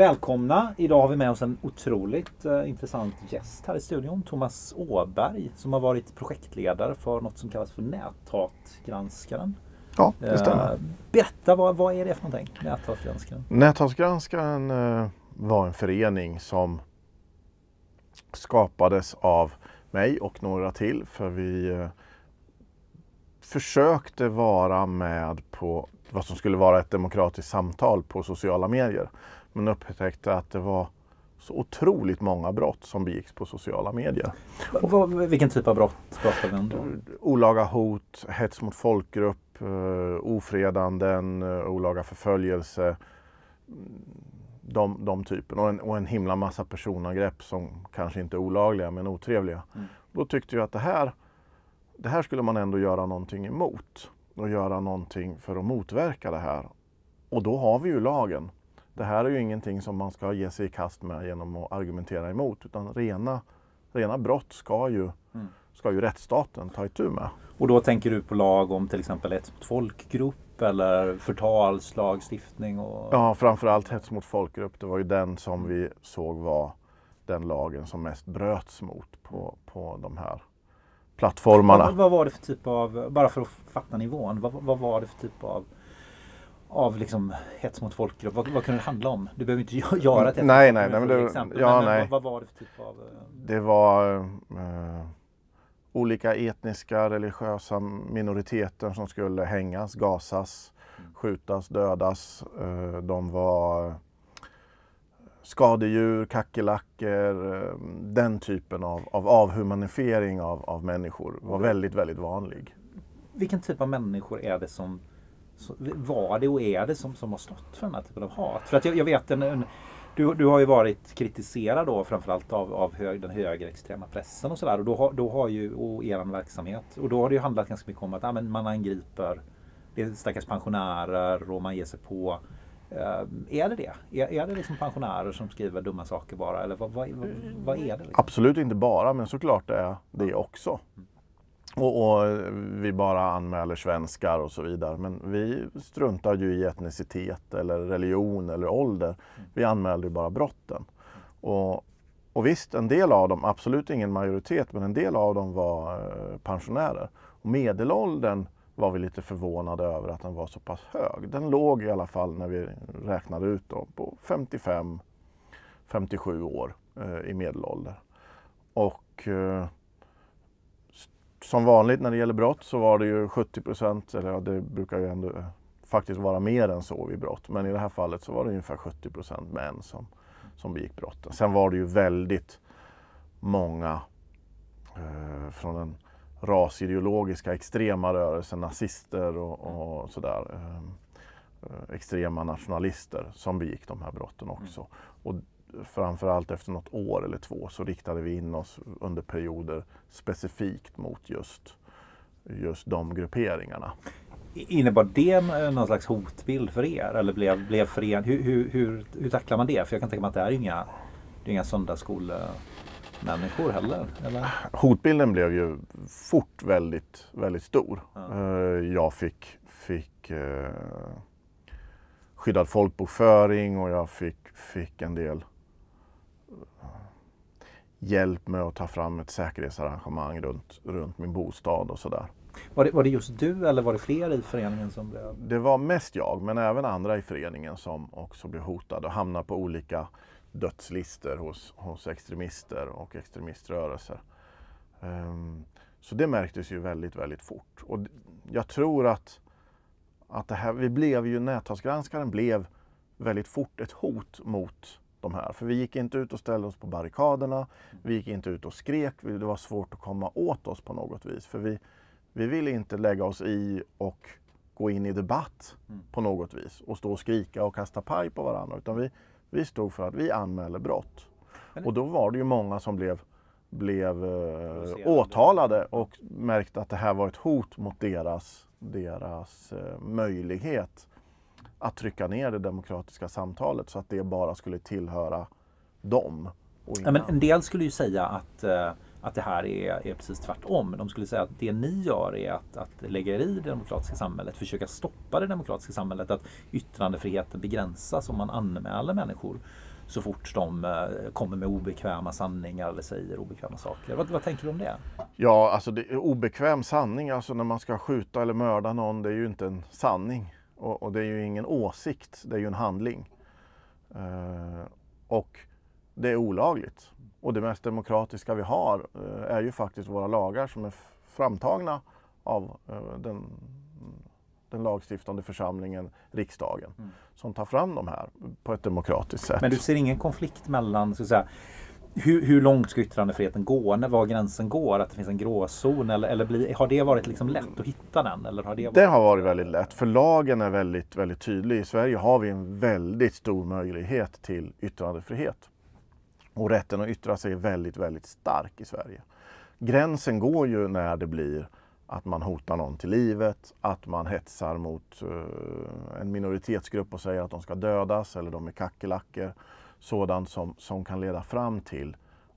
Välkomna! Idag har vi med oss en otroligt uh, intressant gäst här i studion. Thomas Åberg som har varit projektledare för något som kallas för Näthatgranskaren. Ja, det stämmer. Uh, berätta, vad, vad är det för någonting? Näthatgranskaren? Näthatgranskaren uh, var en förening som skapades av mig och några till för vi försökte vara med på vad som skulle vara ett demokratiskt samtal på sociala medier. Men upptäckte att det var så otroligt många brott som begicks på sociala medier. Va, vilken typ av brott pratar vi om? Olaga hot, hets mot folkgrupp, uh, ofredanden, uh, olaga förföljelse. De, de typen och en, och en himla massa personangrepp som kanske inte är olagliga men otrevliga. Mm. Då tyckte jag att det här, det här skulle man ändå göra någonting emot och göra någonting för att motverka det här. Och då har vi ju lagen. Det här är ju ingenting som man ska ge sig i kast med genom att argumentera emot utan rena, rena brott ska ju, mm. ska ju rättsstaten ta itu med. Och då tänker du på lag om till exempel hets mot folkgrupp eller förtalslagstiftning? Och... Ja, framförallt hets mot folkgrupp. Det var ju den som vi såg var den lagen som mest bröts mot på, på de här plattformarna. Vad, vad, var det för typ av, bara för att fatta nivån, vad, vad var det för typ av av liksom hets mot folkgrupp? Vad, vad kunde det handla om? Du behöver inte göra ett nej, nej, nej, men det, exempel. Ja, men, nej. Vad, vad, var det för typ av? Eh? Det var eh, olika etniska, religiösa minoriteter som skulle hängas, gasas, mm. skjutas, dödas. Eh, de var skadedjur, kackerlackor, eh, den typen av, av avhumanifiering av, av människor var väldigt, väldigt vanlig. Vilken typ av människor är det som var det och är det som, som har stått för den här typen av hat? För att jag, jag vet en, en du, du har ju varit kritiserad då framförallt av, av hög, den högerextrema pressen och sådär. Och då har, då har ju, och er verksamhet. Och då har det ju handlat ganska mycket om att ja, men man angriper det är stackars pensionärer och man ger sig på Uh, är det det? Är, är det liksom pensionärer som skriver dumma saker bara? Eller vad, vad, vad, vad är det? Liksom? Absolut inte bara, men såklart är det också. Och, och, vi bara anmäler svenskar och så vidare. Men vi struntar ju i etnicitet eller religion eller ålder. Vi anmäler ju bara brotten. Och, och visst, en del av dem, absolut ingen majoritet, men en del av dem var eh, pensionärer. Och medelåldern var vi lite förvånade över att den var så pass hög. Den låg i alla fall när vi räknade ut då, på 55-57 år eh, i medelålder. Och eh, som vanligt när det gäller brott så var det ju 70 procent, eller ja, det brukar ju ändå eh, faktiskt vara mer än så vid brott. Men i det här fallet så var det ungefär 70 procent män som, som begick brotten. Sen var det ju väldigt många eh, från den rasideologiska extrema rörelsen, nazister och, och sådär. Eh, eh extrema nationalister som begick de här brotten också. Mm. Och framförallt efter något år eller två så riktade vi in oss under perioder specifikt mot just, just de grupperingarna. Innebar det någon slags hotbild för er? Eller blev, blev för er, hur, hur, hur, hur tacklar man det? För jag kan tänka mig att det är inga, det är inga söndagsskolmänniskor heller? Eller? Hotbilden blev ju fort väldigt, väldigt stor. Eh, jag fick, fick eh, skyddad folkbokföring och jag fick, fick en del hjälp med att ta fram ett säkerhetsarrangemang runt, runt min bostad och sådär. Var det, var det just du eller var det fler i föreningen som blev? Det var mest jag, men även andra i föreningen som också blev hotade och hamnade på olika dödslistor hos, hos extremister och extremiströrelser. Um, så det märktes ju väldigt, väldigt fort. Och jag tror att, att det här, vi blev ju, näthatsgranskaren blev väldigt fort ett hot mot de här. För vi gick inte ut och ställde oss på barrikaderna. Vi gick inte ut och skrek. Det var svårt att komma åt oss på något vis. För vi, vi ville inte lägga oss i och gå in i debatt mm. på något vis och stå och skrika och kasta paj på varandra. Utan vi, vi stod för att vi anmäler brott. Och då var det ju många som blev, blev eh, åtalade och märkte att det här var ett hot mot deras, deras eh, möjlighet att trycka ner det demokratiska samtalet så att det bara skulle tillhöra dem. Ja, men en del skulle ju säga att, eh, att det här är, är precis tvärtom. De skulle säga att det ni gör är att, att lägga er i det demokratiska samhället, försöka stoppa det demokratiska samhället, att yttrandefriheten begränsas om man anmäler människor så fort de eh, kommer med obekväma sanningar eller säger obekväma saker. Vad, vad tänker du om det? Ja, alltså det är obekväm sanning, alltså när man ska skjuta eller mörda någon, det är ju inte en sanning. Och, och det är ju ingen åsikt, det är ju en handling. Uh, och det är olagligt. Och det mest demokratiska vi har uh, är ju faktiskt våra lagar som är framtagna av uh, den den lagstiftande församlingen, riksdagen, mm. som tar fram de här på ett demokratiskt sätt. Men du ser ingen konflikt mellan så att säga, hur, hur långt ska yttrandefriheten gå? När var gränsen går? Att det finns en gråzon? Eller, eller bli, har det varit liksom lätt att hitta den? Eller har det, varit... det har varit väldigt lätt, för lagen är väldigt, väldigt tydlig. I Sverige har vi en väldigt stor möjlighet till yttrandefrihet. Och rätten att yttra sig är väldigt, väldigt stark i Sverige. Gränsen går ju när det blir att man hotar någon till livet, att man hetsar mot uh, en minoritetsgrupp och säger att de ska dödas eller de är kackerlackor. Sådant som, som kan leda fram till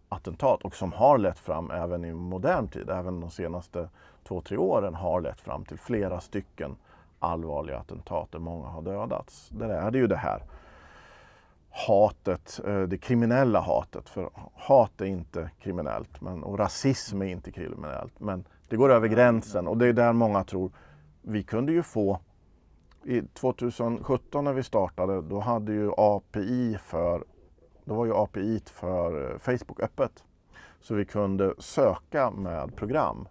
attentat och som har lett fram även i modern tid, även de senaste två, tre åren har lett fram till flera stycken allvarliga attentat där många har dödats. Där är det ju det här hatet, eh, det kriminella hatet. För hat är inte kriminellt men, och rasism är inte kriminellt. Men det går över gränsen och det är där många tror. Vi kunde ju få i 2017 när vi startade, då hade ju API för, då var ju API för eh, Facebook öppet. Så vi kunde söka med program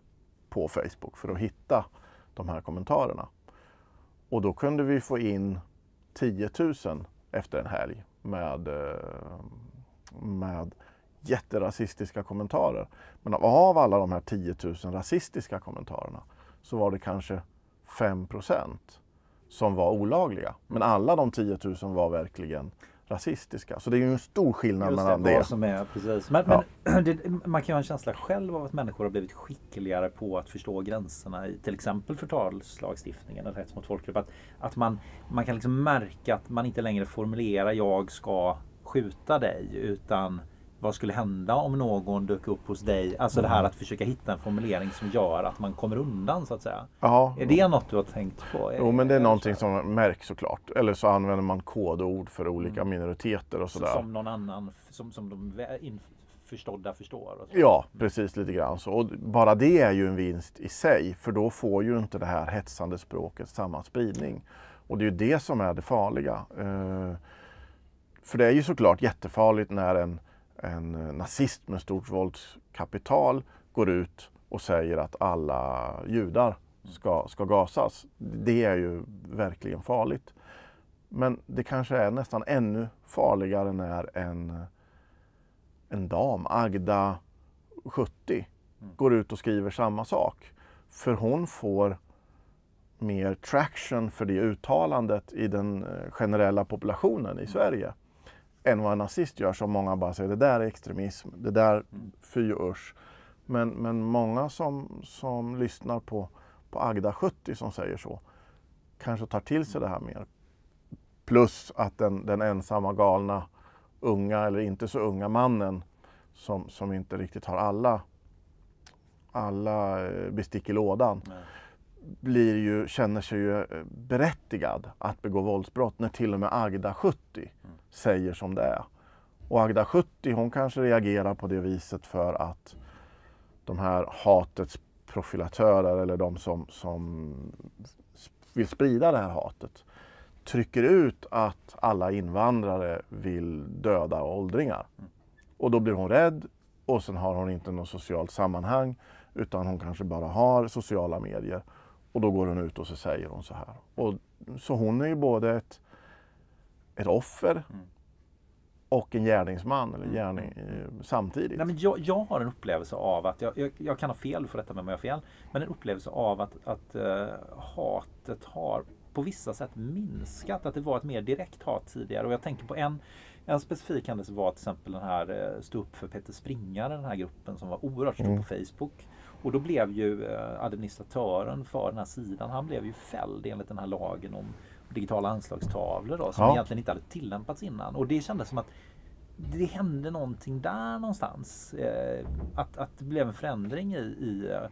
på Facebook för att hitta de här kommentarerna. Och då kunde vi få in 10 000 efter en helg med, eh, med jätterasistiska kommentarer. Men av alla de här 10 000 rasistiska kommentarerna så var det kanske 5% som var olagliga. Men alla de 10 000 var verkligen rasistiska. Så det är ju en stor skillnad Just mellan det. det. Som är, precis. Men, ja. men det, man kan ju ha en känsla själv av att människor har blivit skickligare på att förstå gränserna i till exempel förtalslagstiftningen eller hets mot folkgrupp. Att, att man, man kan liksom märka att man inte längre formulerar jag ska skjuta dig utan vad skulle hända om någon dök upp hos dig? Alltså mm. det här mm. att försöka hitta en formulering som gör att man kommer undan så att säga. Ja. Är det något du har tänkt på? Jo men det är någonting som märks såklart. Eller så använder man kodord för olika mm. minoriteter och sådär. Som någon annan, som, som de införstådda förstår? Ja, precis lite grann så. Och bara det är ju en vinst i sig. För då får ju inte det här hetsande språket samma spridning. Och det är ju det som är det farliga. Uh, för det är ju såklart jättefarligt när en en eh, nazist med stort våldskapital går ut och säger att alla judar ska, ska gasas. Det är ju verkligen farligt. Men det kanske är nästan ännu farligare när en, en dam, Agda 70, mm. går ut och skriver samma sak. För hon får mer traction för det uttalandet i den eh, generella populationen i Sverige än vad en nazist gör som många bara säger det där är extremism, det där fy och usch. Men, men många som, som lyssnar på, på Agda 70 som säger så kanske tar till sig det här mer. Plus att den, den ensamma galna unga eller inte så unga mannen som, som inte riktigt har alla, alla eh, bestick i lådan Nej. Blir ju, känner sig ju eh, berättigad att begå våldsbrott när till och med Agda 70 säger som det är. Och Agda 70 hon kanske reagerar på det viset för att de här hatets profilatörer eller de som, som vill sprida det här hatet trycker ut att alla invandrare vill döda åldringar. Och då blir hon rädd och sen har hon inte något socialt sammanhang utan hon kanske bara har sociala medier. Och då går hon ut och så säger hon så här. Och, så hon är ju både ett ett offer mm. och en gärningsman eller mm. gärning eh, samtidigt. Nej, men jag, jag, har en upplevelse av att, jag, jag, jag kan ha fel för detta med mig har fel, men en upplevelse av att, att uh, hatet har på vissa sätt minskat. Att det var ett mer direkt hat tidigare. Och jag tänker på en, en specifik händelse var till exempel den här uh, Stå upp för Peter Springare, den här gruppen som var oerhört stor mm. på Facebook. Och då blev ju uh, administratören för den här sidan, han blev ju fälld enligt den här lagen om digitala anslagstavlor då, som ja. egentligen inte hade tillämpats innan. Och det kändes som att det hände någonting där någonstans. Eh, att, att det blev en förändring i, i eh,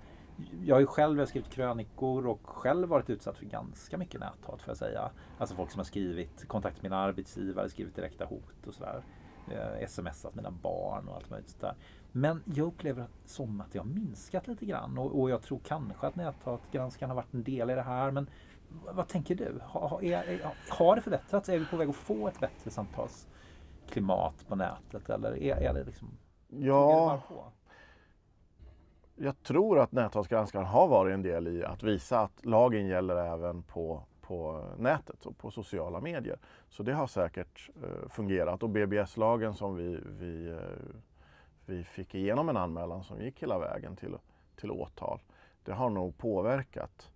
jag har ju själv jag har skrivit krönikor och själv varit utsatt för ganska mycket näthat får jag säga. Alltså folk som har skrivit kontakt med mina arbetsgivare, skrivit direkta hot och sådär. Eh, smsat mina barn och allt möjligt sådär. Men jag upplever som att det har minskat lite grann och, och jag tror kanske att näthatgranskarna har varit en del i det här. Men vad, tänker du? Har, är, har det förbättrats? Är vi på väg att få ett bättre samtalsklimat på nätet eller är, är det liksom? Ja, jag tror att näthatsgranskaren har varit en del i att visa att lagen gäller även på, på nätet och på sociala medier. Så det har säkert uh, fungerat och BBS-lagen som vi, vi, uh, vi fick igenom en anmälan som gick hela vägen till, till åtal. Det har nog påverkat.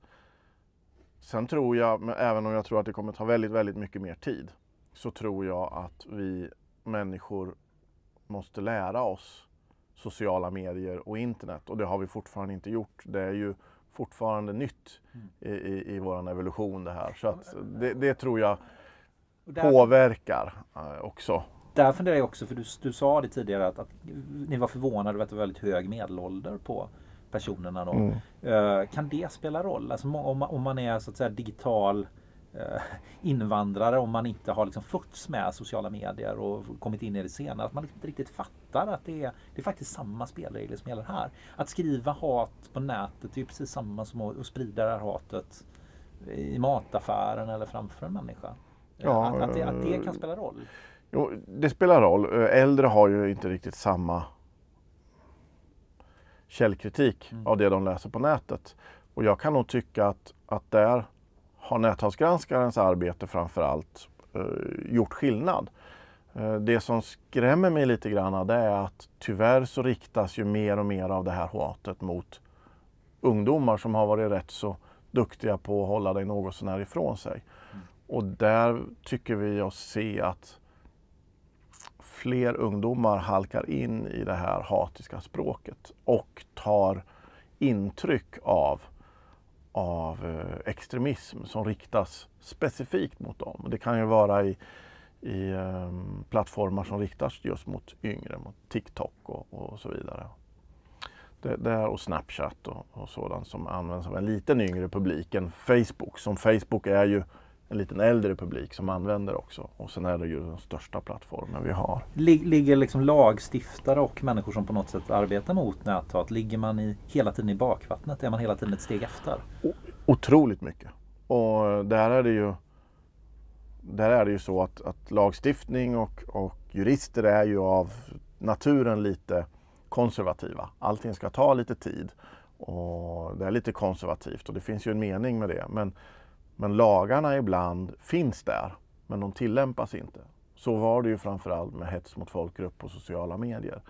Sen tror jag, även om jag tror att det kommer ta väldigt, väldigt mycket mer tid, så tror jag att vi människor måste lära oss sociala medier och internet och det har vi fortfarande inte gjort. Det är ju fortfarande nytt i, i, i vår evolution det här. Så det, det tror jag påverkar eh, också. Där funderar jag också, för du, du sa det tidigare att, att ni var förvånade över att det var väldigt hög medelålder på personerna. Då. Mm. Uh, kan det spela roll? Alltså, om, om man är så att säga digital Eh, invandrare om man inte har liksom fötts med sociala medier och kommit in i det senare. Att man inte riktigt fattar att det är, det är faktiskt samma spelregler som gäller här. Att skriva hat på nätet är precis samma som att sprida det här hatet i mataffären eller framför en människa. Ja, att, att, det, att det kan spela roll. Jo, det spelar roll. Äldre har ju inte riktigt samma källkritik mm. av det de läser på nätet. Och jag kan nog tycka att, att där har näthatsgranskarens arbete framförallt eh, gjort skillnad. Eh, det som skrämmer mig lite grann det är att tyvärr så riktas ju mer och mer av det här hatet mot ungdomar som har varit rätt så duktiga på att hålla dig något sånär ifrån sig. Mm. Och där tycker vi oss se att fler ungdomar halkar in i det här hatiska språket och tar intryck av av eh, extremism som riktas specifikt mot dem. Det kan ju vara i, i um, plattformar som riktas just mot yngre, mot TikTok och, och så vidare. Det, det är och Snapchat och, och sådant som används av en liten yngre publik än Facebook. Som Facebook är ju en liten äldre publik som använder också. Och sen är det ju den största plattformen vi har. Ligger liksom lagstiftare och människor som på något sätt arbetar mot näthat, ligger man i, hela tiden i bakvattnet? Är man hela tiden ett steg efter? otroligt mycket. Och där är det ju där är det ju så att, att lagstiftning och, och jurister är ju av naturen lite konservativa. Allting ska ta lite tid och det är lite konservativt och det finns ju en mening med det. Men men lagarna ibland finns där, men de tillämpas inte. Så var det ju framförallt med hets mot folkgrupp på sociala medier.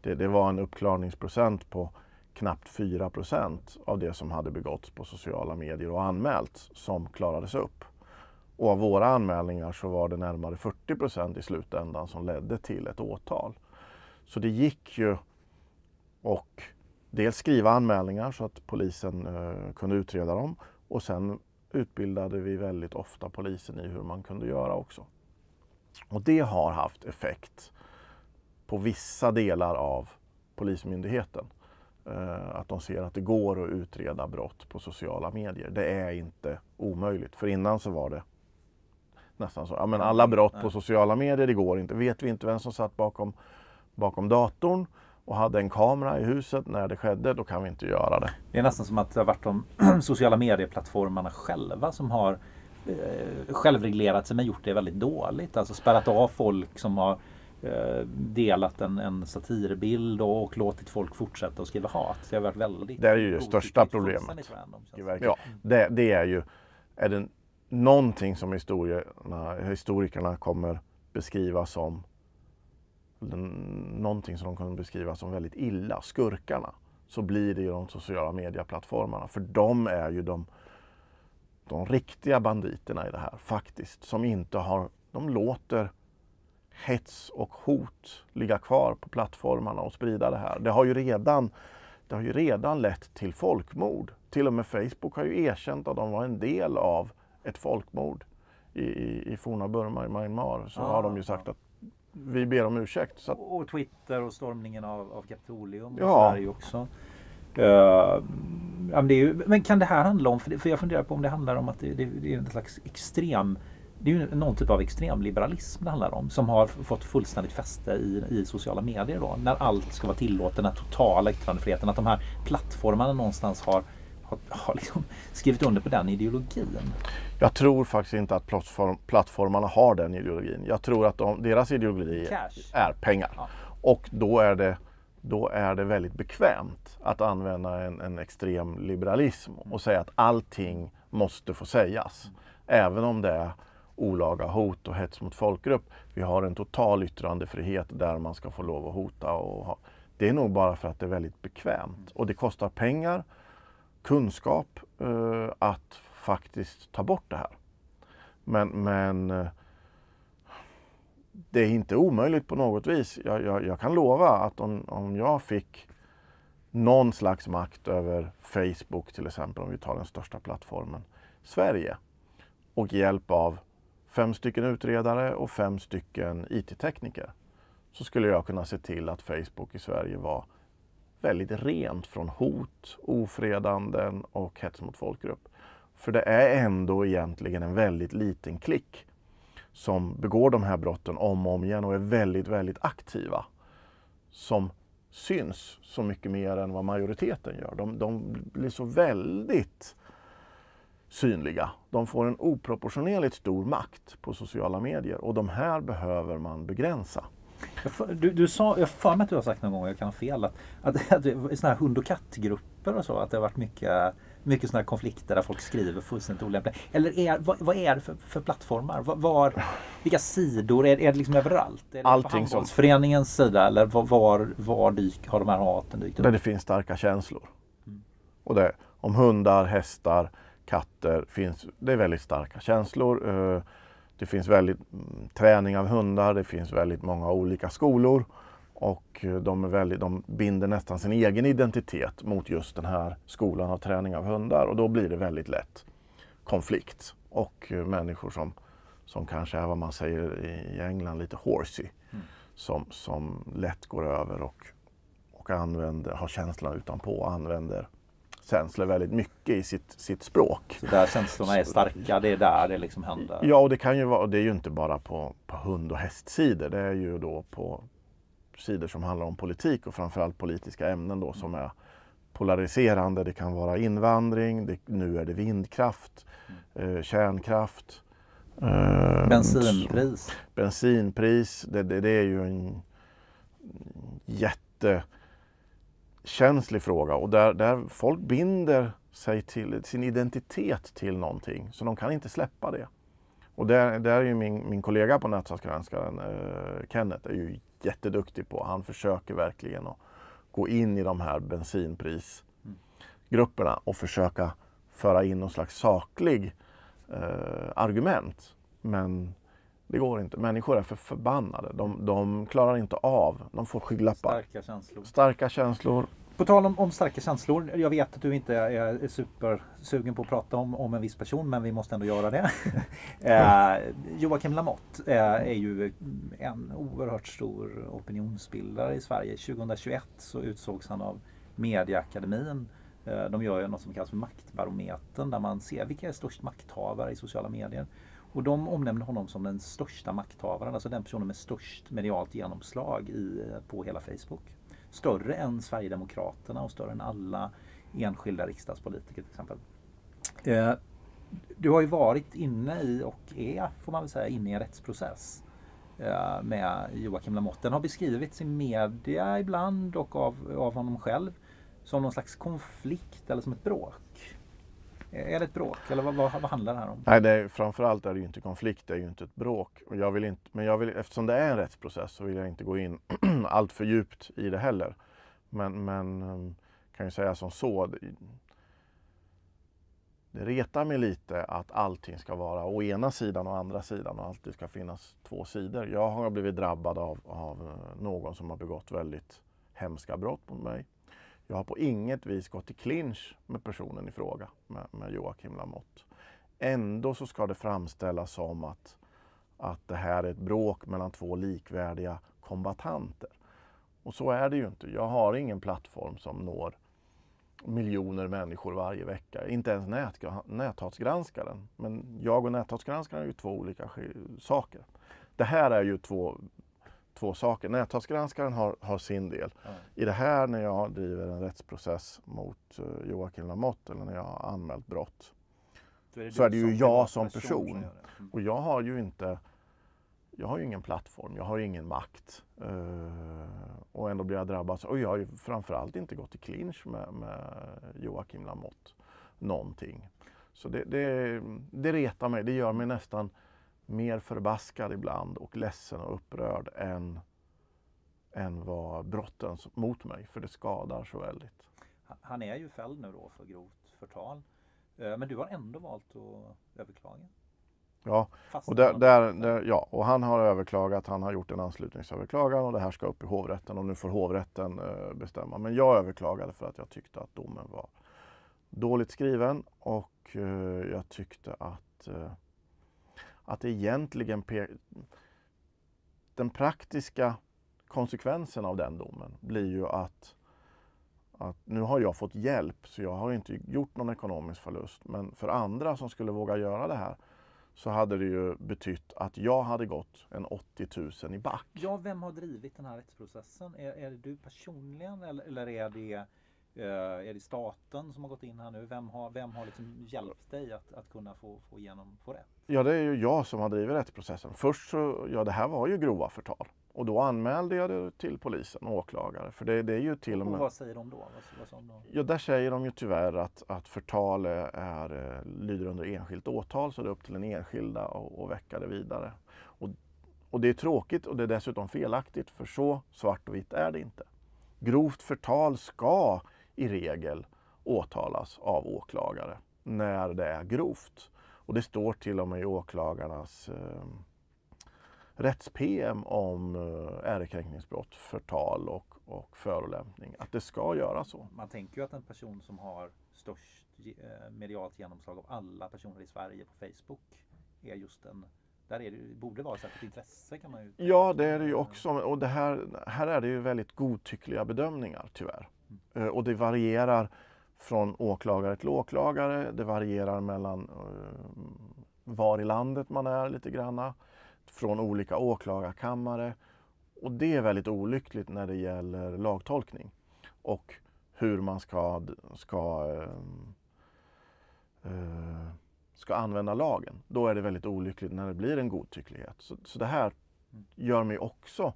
Det, det var en uppklarningsprocent på knappt 4 procent av det som hade begåtts på sociala medier och anmälts som klarades upp. Och av våra anmälningar så var det närmare 40 procent i slutändan som ledde till ett åtal. Så det gick ju och dels skriva anmälningar så att polisen eh, kunde utreda dem och sen utbildade vi väldigt ofta polisen i hur man kunde göra också. Och det har haft effekt på vissa delar av Polismyndigheten. Eh, att de ser att det går att utreda brott på sociala medier. Det är inte omöjligt. För innan så var det nästan så. Ja, men alla brott på sociala medier, det går inte. Vet vi inte vem som satt bakom, bakom datorn och hade en kamera i huset när det skedde, då kan vi inte göra det. Det är nästan som att det har varit de sociala medieplattformarna själva som har eh, självreglerat sig men gjort det väldigt dåligt. Alltså spärrat av folk som har eh, delat en, en satirbild och, och låtit folk fortsätta att skriva hat. Det har varit väldigt Det är ju det största problemet. Random, ja, det, det, är ju är det någonting som historikerna, historikerna kommer beskriva som någonting som de kan beskriva som väldigt illa, skurkarna, så blir det ju de sociala medieplattformarna. För de är ju de, de riktiga banditerna i det här faktiskt, som inte har, de låter hets och hot ligga kvar på plattformarna och sprida det här. Det har ju redan, det har ju redan lett till folkmord. Till och med Facebook har ju erkänt att de var en del av ett folkmord i, i, i forna Burma, i Myanmar. Så ah, har de ju sagt att vi ber om ursäkt. Så att, Och Twitter och stormningen av, av Kapitolium och Ja. Sverige också. Uh, ja, men, ju, men kan det här handla om, för, det, för jag funderar på om det handlar om att det, det, det är en slags extrem det är ju någon typ av extremliberalism det handlar om som har fått fullständigt fäste i, i sociala medier då. När allt ska vara tillåtet, den här totala yttrandefriheten. Att de här plattformarna någonstans har, har, har liksom skrivit under på den ideologin. jag tror faktiskt inte att plattform, plattformarna har den ideologin. Jag tror att de, deras ideologi Cash. är pengar. Ja. Och då är det, då är det väldigt bekvämt att använda en, en extrem liberalism och säga att allting måste få sägas. Även om det är olaga hot och hets mot folkgrupp. Vi har en total yttrandefrihet där man ska få lov att hota. Och ha. Det är nog bara för att det är väldigt bekvämt. Och det kostar pengar, kunskap eh, att faktiskt ta bort det här. Men, men eh, det är inte omöjligt på något vis. Jag, jag, jag kan lova att om, om jag fick någon slags makt över Facebook till exempel, om vi tar den största plattformen, Sverige, och hjälp av fem stycken utredare och fem stycken IT-tekniker, så skulle jag kunna se till att Facebook i Sverige var väldigt rent från hot, ofredanden och hets mot folkgrupp. För det är ändå egentligen en väldigt liten klick som begår de här brotten om och om igen och är väldigt, väldigt aktiva. Som syns så mycket mer än vad majoriteten gör. De, de blir så väldigt synliga. De får en oproportionerligt stor makt på sociala medier och de här behöver man begränsa. Du, du sa, jag för mig att du har sagt någon gång, jag kan ha fel, att, att, att i såna här hund och kattgrupper och så, att det har varit mycket, mycket såna här konflikter där folk skriver fullständigt olämpliga. Eller är, vad, vad är det för, för plattformar? Var, var, vilka sidor? Är, är det liksom överallt? Är det Allting på handbollsföreningens sida eller var, var, var dyk, har de här haten dykt upp? Där det finns starka känslor. Och det, om hundar, hästar, katter finns det är väldigt starka känslor. Det finns väldigt mm, träning av hundar, det finns väldigt många olika skolor och eh, de, är väldigt, de binder nästan sin egen identitet mot just den här skolan av träning av hundar och då blir det väldigt lätt konflikt och eh, människor som, som kanske är vad man säger i England lite horsey som, som lätt går över och, och använder, har känslorna utanpå och använder känslor väldigt mycket i sitt, sitt språk. Så där känslorna är starka, det är där det liksom händer. Ja, och det kan ju vara, det är ju inte bara på, på hund och hästsidor. Det är ju då på sidor som handlar om politik och framförallt politiska ämnen då som är polariserande. Det kan vara invandring, det, nu är det vindkraft, eh, kärnkraft. eh, Bensinpris. bensinpris, det, det, det är ju en känslig fråga och där, där folk binder sig till sin identitet till någonting så de kan inte släppa det. Och där, där är ju min, min kollega på Nätstatsgranskaren, eh, Kenneth, är ju jätteduktig på. Han försöker verkligen att gå in i de här bensinprisgrupperna och försöka föra in någon slags saklig eh, argument. Men det går inte. Människor är för förbannade. De, de klarar inte av. De får skygglappar. Starka känslor. Starka känslor. På tal om, om starka känslor. Jag vet att du inte är, supersugen på att prata om, om en viss person men vi måste ändå göra det. eh, Joakim Lamotte eh, är ju en oerhört stor opinionsbildare i Sverige. 2021 så utsågs han av Mediaakademin. Eh, de gör ju något som kallas för Maktbarometern där man ser vilka är störst makthavare i sociala medier. Och de omnämner honom som den största makthavaren, alltså den personen med störst medialt genomslag i, eh, på hela Facebook större än Sverigedemokraterna och större än alla enskilda riksdagspolitiker till exempel. Eh, du har ju varit inne i och är, får man väl säga, inne i en rättsprocess eh, med Joakim Lamotte. Den har beskrivits i media ibland och av, av honom själv som någon slags konflikt eller som ett bråk. Är det ett bråk eller vad, vad, vad handlar det här om? Nej, det är, framförallt är det ju inte konflikt, det är ju inte ett bråk. Och jag vill inte, men jag vill, eftersom det är en rättsprocess så vill jag inte gå in allt för djupt i det heller. Men, men ehm, kan ju säga som så. Det, det retar mig lite att allting ska vara å ena sidan och andra sidan och alltid ska finnas två sidor. Jag har blivit drabbad av, av eh, någon som har begått väldigt hemska brott mot mig. Jag har på inget vis gått i clinch med personen i fråga, med, med Joakim Lamotte. Ändå så ska det framställas som att, att det här är ett bråk mellan två likvärdiga kombatanter. Och så är det ju inte. Jag har ingen plattform som når miljoner människor varje vecka. Inte ens nät, näthatsgranskaren. Men jag och näthatsgranskaren är ju två olika saker. Det här är ju två, två saker. Näthatsgranskaren har, har sin del. Mm. I det här när jag driver en rättsprocess mot uh, Joakim Lamotte eller när jag har anmält brott är så är det ju jag som person. person. Mm. Och jag har ju inte jag har ju ingen plattform, jag har ingen makt. Uh, och ändå blir jag drabbad. Och jag har ju framförallt inte gått i clinch med, med Joakim Lamotte någonting. Så det, det, det retar mig, det gör mig nästan mer förbaskad ibland och ledsen och upprörd än, än vad brotten mot mig, för det skadar så väldigt. Han är ju fälld nu då för grovt förtal. Eh, men du har ändå valt att överklaga? Ja, och, där, där, där, ja, och han har överklagat, han har gjort en anslutningsöverklagan och det här ska upp i hovrätten och nu får hovrätten eh, bestämma. Men jag överklagade för att jag tyckte att domen var dåligt skriven och eh, jag tyckte att, att det egentligen den praktiska konsekvensen av den domen blir ju att, att nu har jag fått hjälp så jag har inte gjort någon ekonomisk förlust. Men för andra som skulle våga göra det här så hade det ju betytt att jag hade gått en 80 000 i back. Ja, vem har drivit den här rättsprocessen? Är, är det du personligen eller, eller är, det, eh, är det staten som har gått in här nu? Vem har, vem har liksom hjälpt dig att, att kunna få, få igenom, få rätt? Ja, det är ju jag som har drivit rättsprocessen. Först så, ja det här var ju grova förtal. Och då anmälde jag det till polisen och åklagare. För det, det är ju till och med... Och vad säger de då? Vad, vad de? Ja, där säger de ju tyvärr att, att förtal är, är, eh, lyder under enskilt åtal så det är upp till den enskilda att väcka det vidare. Och, och det är tråkigt och det är dessutom felaktigt för så svart och vitt är det inte. Grovt förtal ska i regel åtalas av åklagare när det är grovt. Och det står till och med i åklagarnas eh, rätts-PM om eh, ärekränkningsbrott, förtal och, och förolämpning. Att det ska göra så. Man tänker ju att en person som har störst eh, medialt genomslag av alla personer i Sverige på Facebook är just en där är det, borde vara ett intresse kan man ju Ja det är det ju också och det här, här är det ju väldigt godtyckliga bedömningar tyvärr. Mm. Och det varierar från åklagare till åklagare. Det varierar mellan eh, var i landet man är lite granna från olika åklagarkammare. Och det är väldigt olyckligt när det gäller lagtolkning och hur man ska, ska, eh, ska använda lagen. Då är det väldigt olyckligt när det blir en godtycklighet. Så, så det här gör mig också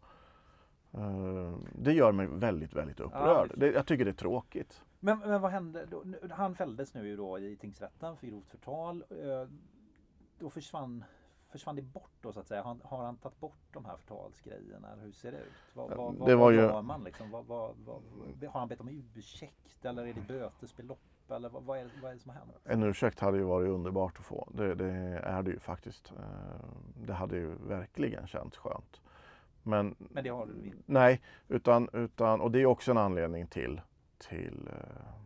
det gör mig väldigt, väldigt upprörd. Ja, det, jag tycker det är tråkigt. Men, men vad hände? Då, han fälldes nu då i tingsrätten för grovt förtal. Då försvann försvann det bort då så att säga? Har, har han tagit bort de här förtalsgrejerna? Hur ser det ut? Vad, vad, det vad, var ju... Man liksom? Vad, har han bett om ursäkt eller är det bötesbelopp? Eller vad, vad, är, vad är det som har hänt? En ursäkt hade ju varit underbart att få. Det, det är det ju faktiskt. Eh, det hade ju verkligen känts skönt. Men, Men det har du inte? Nej, utan, utan, och det är också en anledning till, till eh,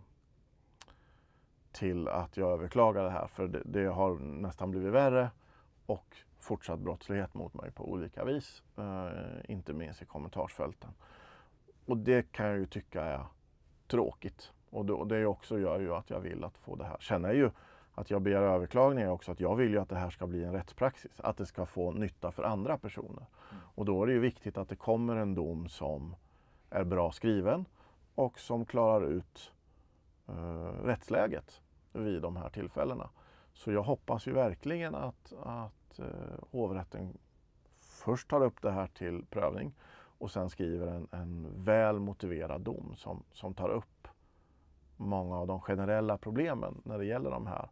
till att jag överklagade det här för det, det, har nästan blivit värre och fortsatt brottslighet mot mig på olika vis. Eh, inte minst i kommentarsfälten. Och det kan jag ju tycka är tråkigt. Och det, och det också gör ju att jag vill att få det här. Känner ju att jag begär överklagning är också att jag vill ju att det här ska bli en rättspraxis. Att det ska få nytta för andra personer. Mm. Och då är det ju viktigt att det kommer en dom som är bra skriven och som klarar ut eh, rättsläget vid de här tillfällena. Så jag hoppas ju verkligen att, att eh, hovrätten först tar upp det här till prövning och sen skriver en, en väl motiverad dom som, som tar upp många av de generella problemen när det gäller de här,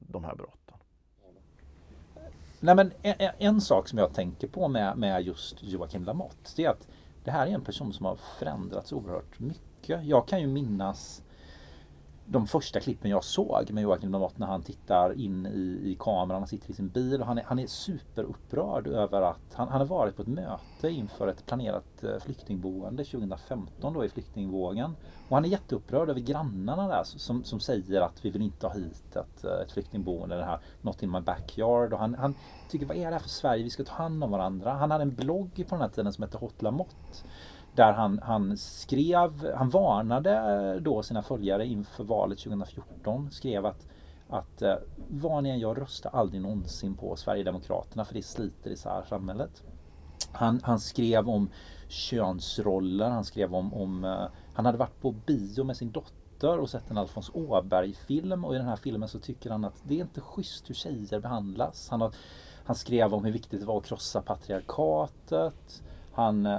de här brotten. Nej, men en, en, sak som jag tänker på med, med just Joakim Lamotte det är att det här är en person som har förändrats oerhört mycket. Jag kan ju minnas de första klippen jag såg med Joakim Lamotte när han tittar in i, i kameran, han sitter i sin bil och han är, han är superupprörd över att han, han har varit på ett möte inför ett planerat eh, flyktingboende 2015 då i flyktingvågen. Och han är jätteupprörd över grannarna där som, som säger att vi vill inte ha hit ett, eh, ett flyktingboende, det här Not in my backyard. Och han, han tycker vad är det här för Sverige, vi ska ta hand om varandra. Han hade en blogg på den här tiden som hette Hot Lamotte. Där han, han skrev, han varnade då sina följare inför valet 2014. Skrev att, att eh, vad ni än gör, rösta aldrig någonsin på Sverigedemokraterna för det sliter isär samhället. Han, han skrev om könsroller, han skrev om, om eh, han hade varit på bio med sin dotter och sett en Alfons Åberg-film och i den här filmen så tycker han att det är inte schysst hur tjejer behandlas. Han, har, han skrev om hur viktigt det var att krossa patriarkatet. Han, eh,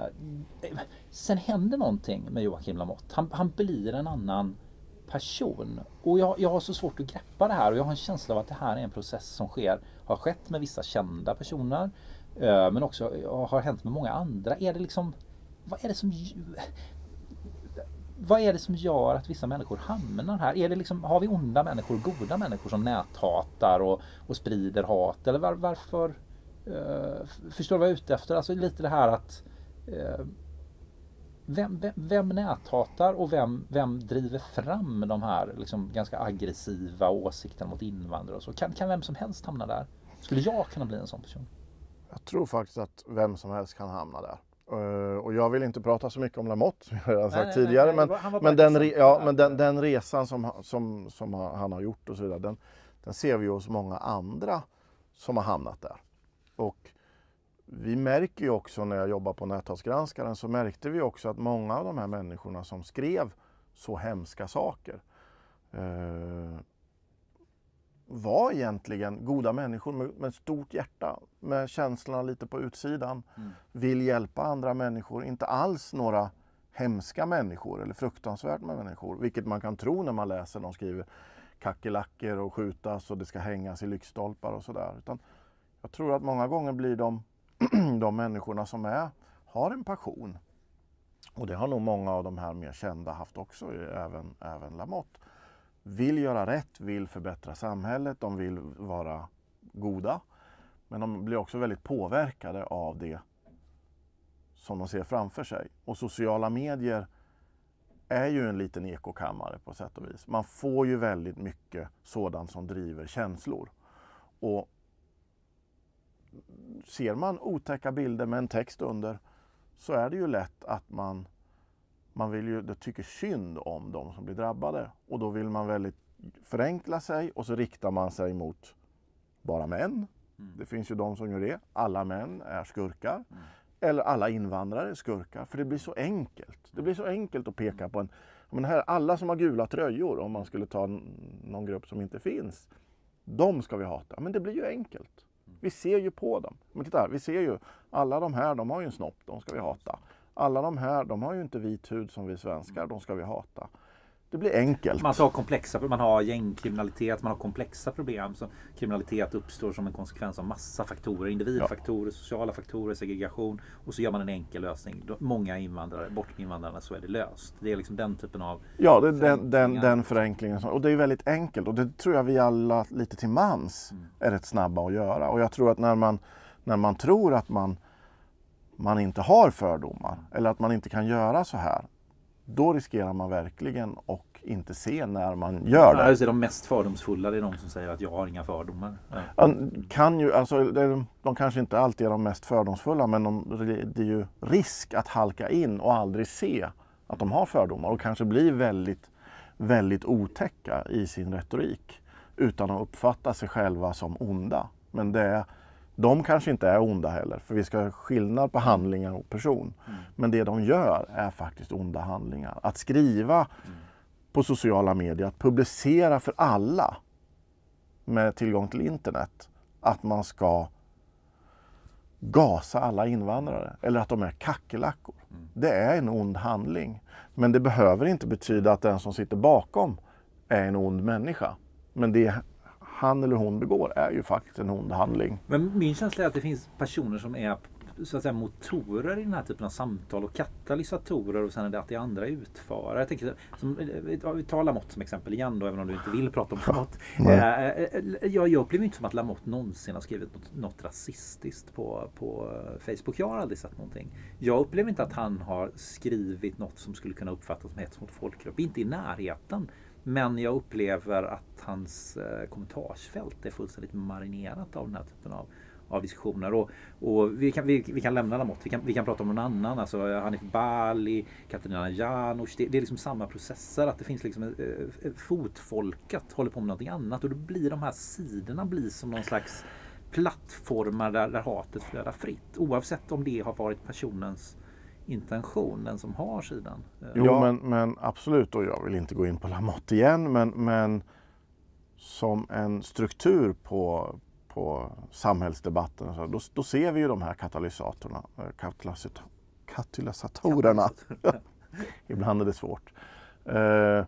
sen händer någonting med Joakim Lamotte. Han, han blir en annan person. Och jag, jag har så svårt att greppa det här och jag har en känsla av att det här är en process som sker, har skett med vissa kända personer. Eh, men också har hänt med många andra. Är det liksom, vad är det som vad är det som gör att vissa människor hamnar här? Är det liksom, har vi onda människor goda människor som näthatar och, och sprider hat? Eller var, varför? Uh, förstår du vad jag är ute efter? Alltså lite det här att uh, vem, vem, vem näthatar och vem, vem driver fram de här liksom, ganska aggressiva åsikterna mot invandrare? Och så? Kan, kan vem som helst hamna där? Skulle jag kunna bli en sån person? Jag tror faktiskt att vem som helst kan hamna där. Uh, och jag vill inte prata så mycket om Lamotte som jag har sagt nej, tidigare. Nej, nej, men, men, den, re, ja, men den, den, resan som, som, som han har gjort och så vidare, den, den ser vi hos många andra som har hamnat där. Och vi märker ju också när jag jobbar på Näthatsgranskaren så märkte vi också att många av de här människorna som skrev så hemska saker eh, var egentligen goda människor med, med stort hjärta, med känslorna lite på utsidan, mm. vill hjälpa andra människor, inte alls några hemska människor eller fruktansvärt människor, vilket man kan tro när man läser. De skriver kackerlackor och skjutas och det ska hängas i lyktstolpar och sådär jag tror att många gånger blir de, de människorna som är, har en passion. Och det har nog många av de här mer kända haft också, även, även Lamotte vill göra rätt, vill förbättra samhället, de vill vara goda. Men de blir också väldigt påverkade av det som de ser framför sig. Och sociala medier är ju en liten ekokammare på sätt och vis. Man får ju väldigt mycket sådant som driver känslor. Och ser man otäcka bilder med en text under så är det ju lätt att man man vill ju, tycker synd om de som blir drabbade och då vill man väldigt förenkla sig och så riktar man sig mot bara män. Mm. Det finns ju de som gör det. Alla män är skurkar. Mm. Eller alla invandrare är skurkar. För det blir så enkelt. Det blir så enkelt att peka på en... Men här, alla som har gula tröjor, om man skulle ta någon grupp som inte finns. De ska vi hata. Men det blir ju enkelt. Vi ser ju på dem. Men titta här, vi ser ju alla de här, de har ju en snopp, de ska vi hata. Alla de här, de har ju inte vit hud som vi svenskar, de ska vi hata. Det blir enkelt. Man har komplexa man har gängkriminalitet, man har komplexa problem. Så kriminalitet uppstår som en konsekvens av massa faktorer. Individfaktorer, ja. sociala faktorer, segregation. Och så gör man en enkel lösning. Många invandrare, bort med invandrarna så är det löst. Det är liksom den typen av Ja, det, den, den, den förenklingen. Och det är väldigt enkelt. Och det tror jag vi alla lite till mans mm. är rätt snabba att göra. Och jag tror att när man, när man tror att man man inte har fördomar eller att man inte kan göra så här, då riskerar man verkligen att inte se när man gör det. Alltså de mest fördomsfulla det är de som säger att jag har inga fördomar. Ja. Kan ju, alltså, de kanske inte alltid är de mest fördomsfulla men de, det är ju risk att halka in och aldrig se att de har fördomar och kanske bli väldigt, väldigt otäcka i sin retorik utan att uppfatta sig själva som onda. Men det är de kanske inte är onda heller, för vi ska ha skillnad på handlingar och person. Mm. Men det de gör är faktiskt onda handlingar. Att skriva mm. på sociala medier, att publicera för alla med tillgång till internet att man ska gasa alla invandrare eller att de är kackerlackor. Mm. Det är en ond handling. Men det behöver inte betyda att den som sitter bakom är en ond människa. Men det han eller hon begår är ju faktiskt en ond handling. Men min känsla är att det finns personer som är så att säga, motorer i den här typen av samtal och katalysatorer och sen är det att det är andra utförare. Jag tänker, som, vi tar Lamotte som exempel igen då, även om du inte vill prata om Lamotte. Eh, eh, jag, jag upplever inte som att Lamotte någonsin har skrivit något, något rasistiskt på, på Facebook. Jag har aldrig sett någonting. Jag upplever inte att han har skrivit något som skulle kunna uppfattas som hets mot folkgrupp. Inte i närheten. Men jag upplever att hans eh, kommentarsfält är fullständigt marinerat av den här typen av, av diskussioner. Och, och vi, kan, vi, vi kan lämna Lamotte, vi kan, vi kan prata om någon annan. Alltså Hanif Bali, Katarina Janouch. Det, det, är liksom samma processer. Att det finns liksom eh, eh fotfolket håller på med någonting annat. Och då blir de här sidorna blir som någon slags plattformar där, där hatet flödar fritt. Oavsett om det har varit personens intention, den som har sidan. Jo, ja. men, men absolut, och jag vill inte gå in på Lamotte igen, men, men som en struktur på, på samhällsdebatten, så då, då ser vi ju de här katalysatorerna, eh, katalysatorerna, ibland är det svårt, eh,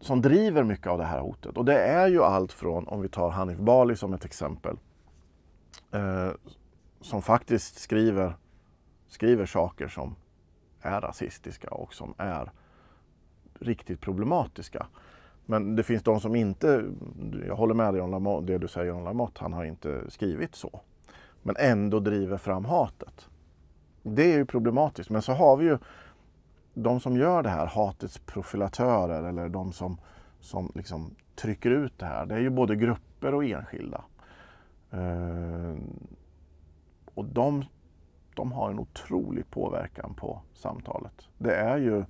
som driver mycket av det här hotet. Och det är ju allt från, om vi tar Hanif Bali som ett exempel, eh, som faktiskt skriver skriver saker som är rasistiska och som är riktigt problematiska. Men det finns de som inte, jag håller med dig om Lamotte, det du säger om Lamotte, han har inte skrivit så. Men ändå driver fram hatet. Det är ju problematiskt. Men så har vi ju de som gör det här, hatets profilatörer eller de som, som liksom trycker ut det här. Det är ju både grupper och enskilda. Eh, och de de har en otrolig påverkan på samtalet. Det är ju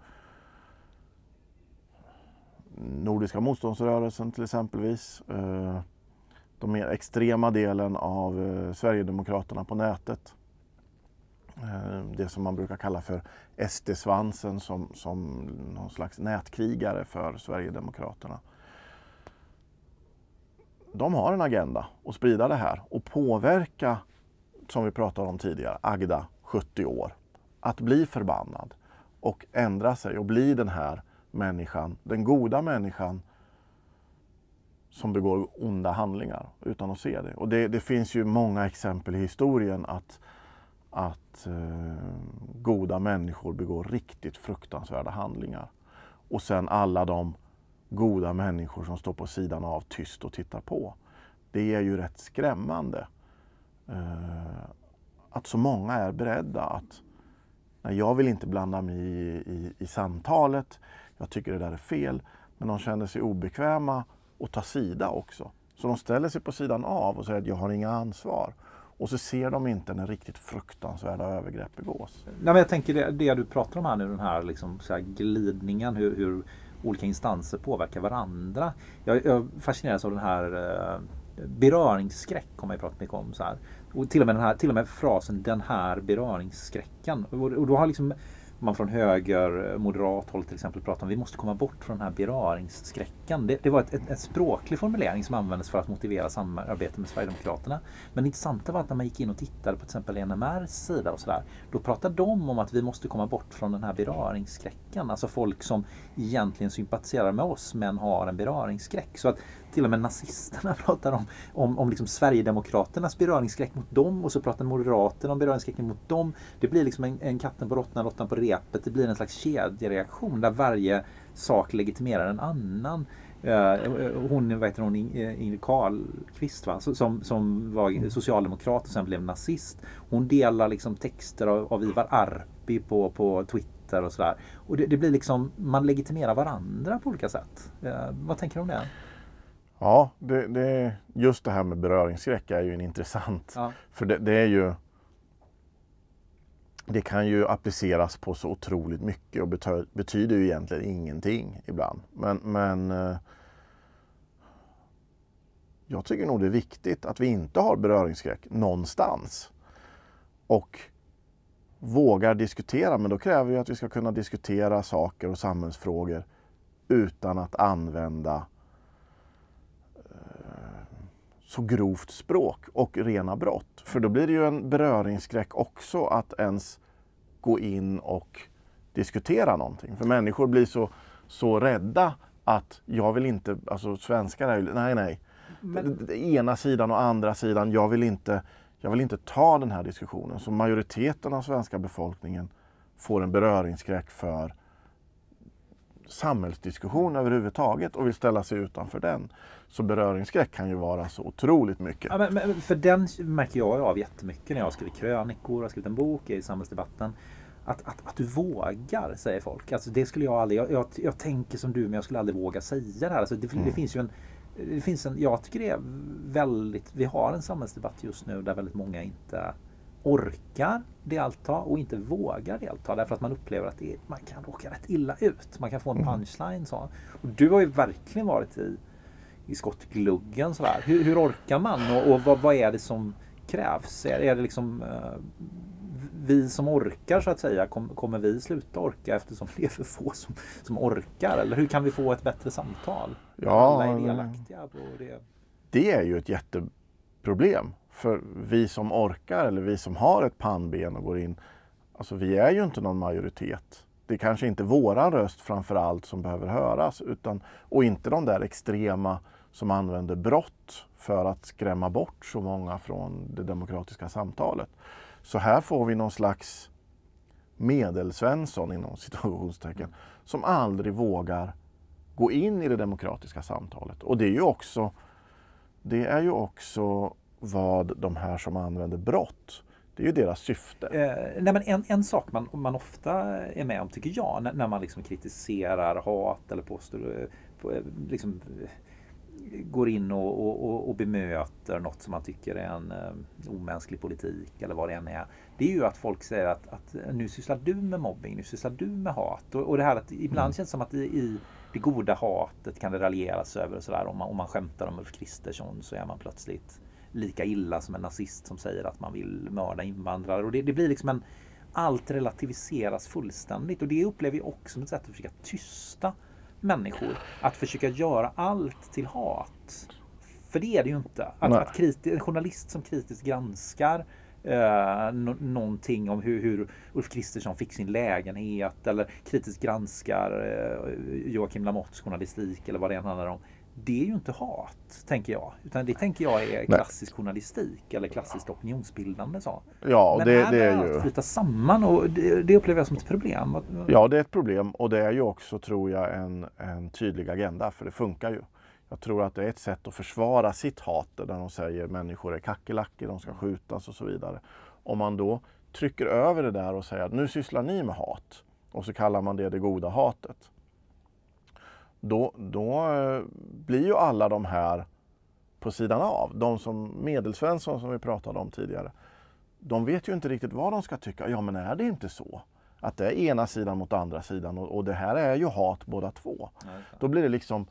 Nordiska motståndsrörelsen till exempelvis. Eh, de mer extrema delen av eh, Sverigedemokraterna på nätet. Eh, det som man brukar kalla för SD-svansen som, som någon slags nätkrigare för Sverigedemokraterna. De har en agenda att sprida det här och påverka som vi pratade om tidigare, Agda, 70 år, att bli förbannad och ändra sig och bli den här människan, den goda människan som begår onda handlingar utan att se det. Och det, det finns ju många exempel i historien att, att eh, goda människor begår riktigt fruktansvärda handlingar. Och sen alla de goda människor som står på sidan av tyst och tittar på. Det är ju rätt skrämmande. Eh, att så många är beredda att nej, jag vill inte blanda mig i, i, i, samtalet, jag tycker det där är fel, men de känner sig obekväma och ta sida också. Så de ställer sig på sidan av och säger att jag har inga ansvar. Och så ser de inte när riktigt fruktansvärda övergrepp begås. Nej, men jag tänker det, det du pratar om här nu, den här, liksom, här glidningen, hur, hur, olika instanser påverkar varandra. Jag, jag fascineras av den här eh, beröringsskräck har man ju pratat mycket om. Så här. Och till och med, den här, till och med frasen den här beröringsskräcken. Och, och då har liksom man från höger, moderat håll till exempel pratat om vi måste komma bort från den här beröringsskräcken. Det, det var ett, ett, ett, språklig formulering som användes för att motivera samarbete med Sverigedemokraterna. Men det intressanta var att när man gick in och tittade på till exempel NMRs sida och sådär. Då pratade de om att vi måste komma bort från den här beröringsskräcken. Alltså folk som egentligen sympatiserar med oss men har en beröringsskräck. Så att till och med nazisterna pratar om, om, om liksom Sverigedemokraternas beröringsskräck mot dem och så pratar Moderaterna om beröringsskräcken mot dem. Det blir liksom en, en katten på råttan, råttan på repet. Det blir en slags kedjereaktion där varje sak legitimerar en annan. Eh, hon, vad heter hon, eh, Ingrid Carlqvist va? Som, som var socialdemokrat och sen blev nazist. Hon delar liksom texter av, av Ivar Arpi på, på Twitter och sådär. Och det, det, blir liksom, man legitimerar varandra på olika sätt. Uh, vad tänker du om det? Ja, det, det, just det här med beröringsskräck är ju en intressant. Ja. För det, det, är ju det kan ju appliceras på så otroligt mycket och betyder, betyder ju egentligen ingenting ibland. Men, men eh, jag tycker nog det är viktigt att vi inte har beröringsskräck någonstans. Och vågar diskutera, men då kräver det att vi ska kunna diskutera saker och samhällsfrågor utan att använda så grovt språk och rena brott. För då blir det ju en beröringsskräck också att ens gå in och diskutera någonting. För människor blir så, så rädda att jag vill inte, alltså svenskar är ju, nej nej. Men... Ena sidan och andra sidan, jag vill inte jag vill inte ta den här diskussionen. Så majoriteten av svenska befolkningen får en beröringsskräck för samhällsdiskussion överhuvudtaget och vill ställa sig utanför den. Så beröringsskräck kan ju vara så otroligt mycket. Ja, men, men, för den märker jag av jättemycket när jag har skrivit krönikor och skrivit en bok i samhällsdebatten. Att, att, att du vågar, säger folk. Alltså det skulle jag aldrig, jag, jag, jag tänker som du men jag skulle aldrig våga säga det här. Alltså det, mm. det finns ju en det finns en, jag tycker det är väldigt, vi har en samhällsdebatt just nu där väldigt många inte orkar delta och inte vågar delta därför att man upplever att det, man kan råka rätt illa ut. Man kan få en mm. punchline. Så. Och du har ju verkligen varit i, i skottgluggen. Sådär. Hur, hur orkar man och, och vad, vad, är det som krävs? Är, är det liksom uh, vi som orkar så att säga, kom, kommer vi sluta orka eftersom det är för få som, som orkar? Eller hur kan vi få ett bättre samtal? Ja, Alla är delaktiga på det. Det är ju ett jätteproblem. För vi som orkar eller vi som har ett pannben och går in, alltså vi är ju inte någon majoritet. Det är kanske inte våran röst framför allt som behöver höras utan, och inte de där extrema som använder brott för att skrämma bort så många från det demokratiska samtalet. Så här får vi någon slags medelsvensson inom situationstecken som aldrig vågar gå in i det demokratiska samtalet. Och det är ju också, det är ju också vad de här som använder brott det är ju deras syfte. Eh, nej men en, en sak man, man ofta är med om, tycker jag, när, när man liksom kritiserar hat eller påstår, eh, på, eh, liksom, går in och, och, och, bemöter något som man tycker är en um, omänsklig politik eller vad det än är. Det är ju att folk säger att, att nu sysslar du med mobbing, nu sysslar du med hat. Och, och det här att ibland mm. känns det som att i, i, det goda hatet kan det raljeras över och sådär. Om man, om man skämtar om Ulf Kristersson så är man plötsligt lika illa som en nazist som säger att man vill mörda invandrare. Och det, det blir liksom en allt relativiseras fullständigt och det upplever jag också som ett sätt att försöka tysta människor. Att försöka göra allt till hat. För det är det ju inte. Att, att kriti- en journalist som kritiskt granskar eh, no någonting om hur, hur Ulf Kristersson fick sin lägenhet eller kritiskt granskar eh, Joakim Lamottes journalistik eller vad det än handlar om det är ju inte hat, tänker jag. Utan det tänker jag är klassisk Nej. journalistik eller klassiskt opinionsbildande. Så. Ja, Men det, här det är ju... att flytta samman och det, det, upplever jag som ett problem. Ja, det är ett problem och det är ju också, tror jag, en, en tydlig agenda för det funkar ju. Jag tror att det är ett sätt att försvara sitt hat där de säger människor är kackerlackor, de ska skjutas och så vidare. Om man då trycker över det där och säger att nu sysslar ni med hat och så kallar man det det goda hatet då, då eh, blir ju alla de här på sidan av. De som Medelsvensson som vi pratade om tidigare. De vet ju inte riktigt vad de ska tycka. Ja men är det inte så? Att det är ena sidan mot andra sidan och, och det här är ju hat båda två. Nej, då blir det liksom